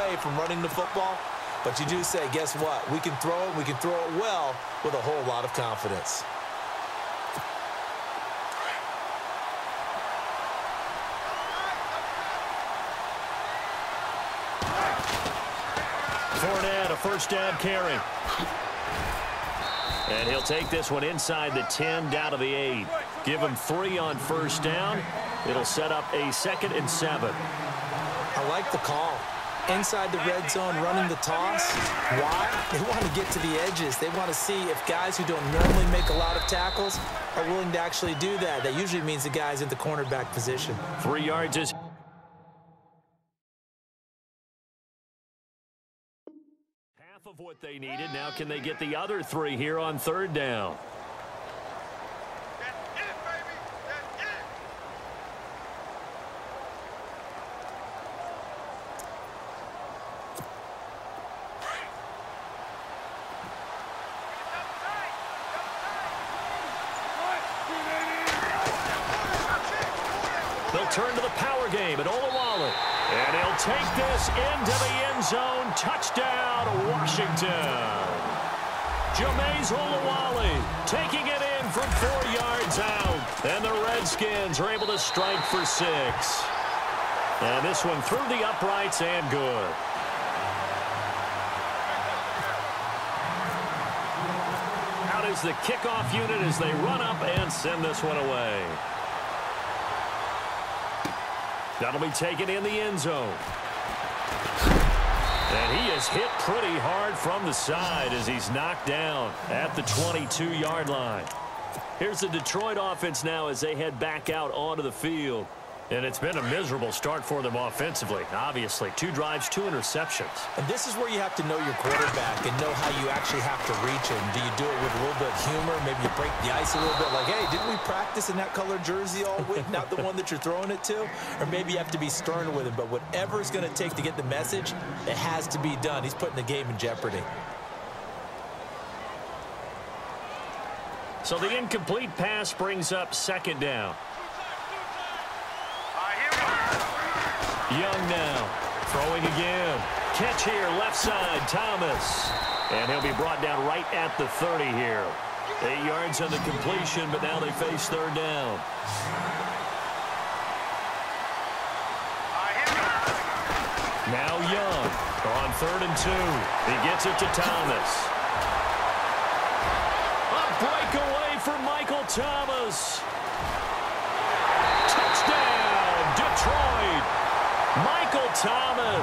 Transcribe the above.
away from running the football, but you do say, guess what? We can throw it. We can throw it well with a whole lot of confidence. Fournette, a first down carry. And he'll take this one inside the 10, down to the 8. Give him three on first down. It'll set up a second and seven. I like the call. Inside the red zone, running the toss. Why? They want to get to the edges. They want to see if guys who don't normally make a lot of tackles are willing to actually do that. That usually means the guy's in the cornerback position. Three yards is half of what they needed. Now can they get the other three here on third down? They'll turn to the power game at Ola Olawale. And he'll take this into the end zone. Touchdown, Washington. Jamize Olawale taking it in from four yards out. And the Redskins are able to strike for six. And this one through the uprights and good. Out is the kickoff unit as they run up and send this one away. That'll be taken in the end zone. And he is hit pretty hard from the side as he's knocked down at the 22-yard line. Here's the Detroit offense now as they head back out onto the field. And it's been a miserable start for them offensively, obviously. Two drives, two interceptions. And this is where you have to know your quarterback and know how you actually have to reach him. Do you do it with a little bit of humor? Maybe you break the ice a little bit like, hey, didn't we practice in that color jersey all week, not the one that you're throwing it to? Or maybe you have to be stern with him. But whatever it's going to take to get the message, it has to be done. He's putting the game in jeopardy. So the incomplete pass brings up second down. Young now, throwing again. Catch here, left side, Thomas. And he'll be brought down right at the 30 here. Eight yards on the completion, but now they face third down. Now Young on third and two. He gets it to Thomas. A breakaway for Michael Thomas. Thomas.